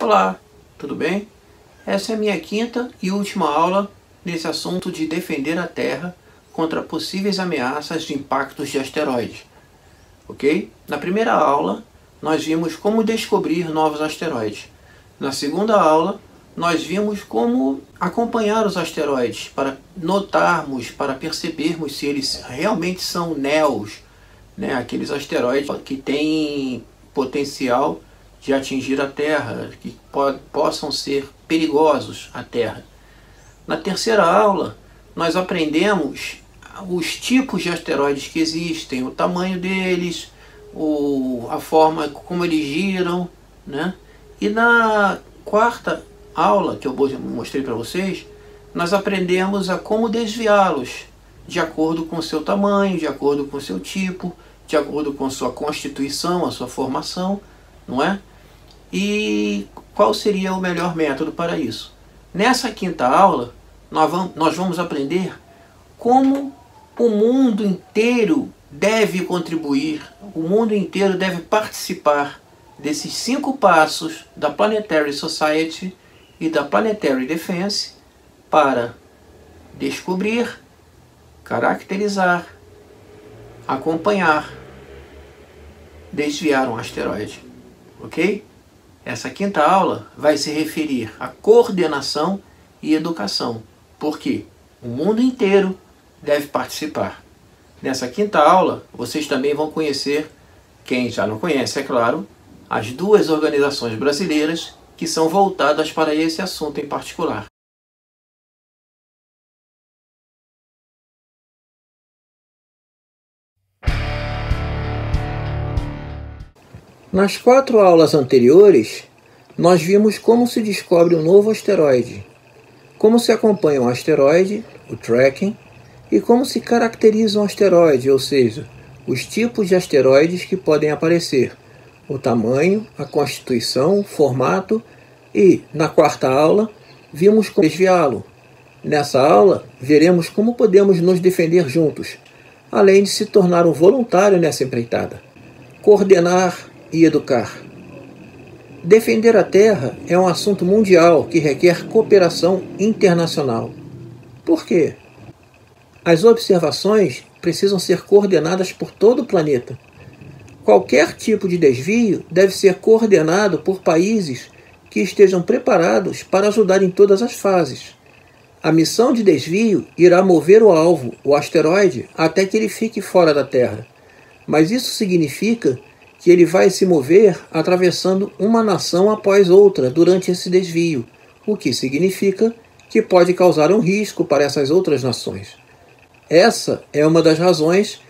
Olá, tudo bem? Essa é a minha quinta e última aula nesse assunto de defender a Terra contra possíveis ameaças de impactos de asteroides. Ok? Na primeira aula, nós vimos como descobrir novos asteroides. Na segunda aula, nós vimos como acompanhar os asteroides para notarmos, para percebermos se eles realmente são NEOs, né? aqueles asteroides que têm potencial de atingir a Terra, que po possam ser perigosos à Terra. Na terceira aula, nós aprendemos os tipos de asteroides que existem, o tamanho deles, o, a forma como eles giram, né? E na quarta aula que eu mostrei para vocês, nós aprendemos a como desviá-los de acordo com seu tamanho, de acordo com seu tipo, de acordo com sua constituição, a sua formação, não é? E qual seria o melhor método para isso? Nessa quinta aula, nós vamos aprender como o mundo inteiro deve contribuir, o mundo inteiro deve participar desses cinco passos da Planetary Society e da Planetary Defense para descobrir, caracterizar, acompanhar, desviar um asteroide. Ok? Essa quinta aula vai se referir à coordenação e educação, porque o mundo inteiro deve participar. Nessa quinta aula, vocês também vão conhecer, quem já não conhece, é claro, as duas organizações brasileiras que são voltadas para esse assunto em particular. Nas quatro aulas anteriores, nós vimos como se descobre um novo asteroide, como se acompanha um asteroide, o tracking, e como se caracteriza um asteroide, ou seja, os tipos de asteroides que podem aparecer, o tamanho, a constituição, o formato e, na quarta aula, vimos como desviá-lo. Nessa aula, veremos como podemos nos defender juntos, além de se tornar um voluntário nessa empreitada. Coordenar e educar. Defender a Terra é um assunto mundial que requer cooperação internacional. Por quê? As observações precisam ser coordenadas por todo o planeta. Qualquer tipo de desvio deve ser coordenado por países que estejam preparados para ajudar em todas as fases. A missão de desvio irá mover o alvo, o asteroide, até que ele fique fora da Terra. Mas isso significa que ele vai se mover atravessando uma nação após outra durante esse desvio, o que significa que pode causar um risco para essas outras nações. Essa é uma das razões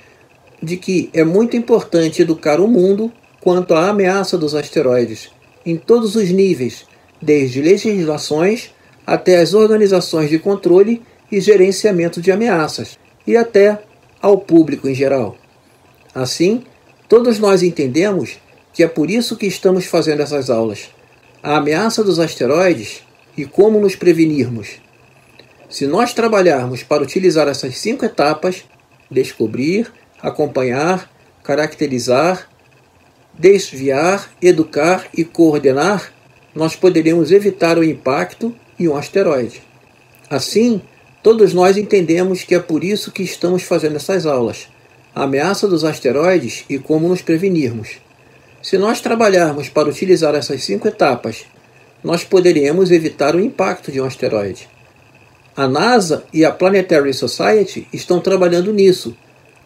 de que é muito importante educar o mundo quanto à ameaça dos asteroides, em todos os níveis, desde legislações até as organizações de controle e gerenciamento de ameaças, e até ao público em geral. Assim, Todos nós entendemos que é por isso que estamos fazendo essas aulas. A ameaça dos asteroides e como nos prevenirmos. Se nós trabalharmos para utilizar essas cinco etapas descobrir, acompanhar, caracterizar, desviar, educar e coordenar nós poderemos evitar o impacto e um asteroide. Assim, todos nós entendemos que é por isso que estamos fazendo essas aulas a ameaça dos asteroides e como nos prevenirmos. Se nós trabalharmos para utilizar essas cinco etapas, nós poderíamos evitar o impacto de um asteroide. A NASA e a Planetary Society estão trabalhando nisso,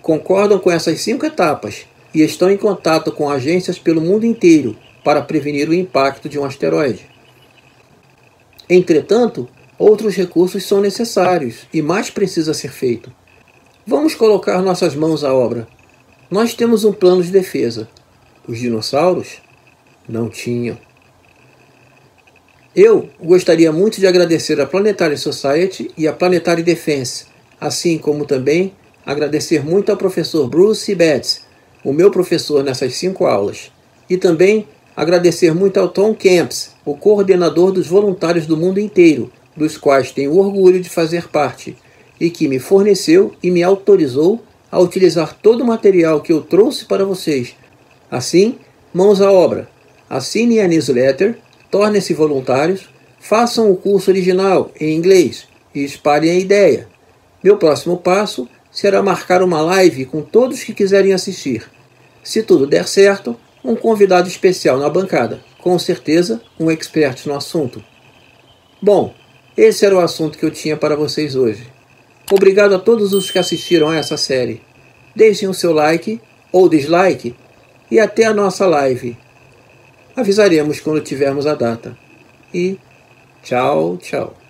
concordam com essas cinco etapas e estão em contato com agências pelo mundo inteiro para prevenir o impacto de um asteroide. Entretanto, outros recursos são necessários e mais precisa ser feito. Vamos colocar nossas mãos à obra. Nós temos um plano de defesa. Os dinossauros não tinham. Eu gostaria muito de agradecer a Planetary Society e a Planetary Defense, assim como também agradecer muito ao professor Bruce Betts, o meu professor nessas cinco aulas, e também agradecer muito ao Tom Camps, o coordenador dos voluntários do mundo inteiro, dos quais tenho orgulho de fazer parte e que me forneceu e me autorizou a utilizar todo o material que eu trouxe para vocês. Assim, mãos à obra. Assine a newsletter, Tornem-se voluntários, façam o curso original em inglês e espalhem a ideia. Meu próximo passo será marcar uma live com todos que quiserem assistir. Se tudo der certo, um convidado especial na bancada, com certeza um expert no assunto. Bom, esse era o assunto que eu tinha para vocês hoje. Obrigado a todos os que assistiram a essa série. Deixem o seu like ou dislike e até a nossa live. Avisaremos quando tivermos a data. E tchau, tchau.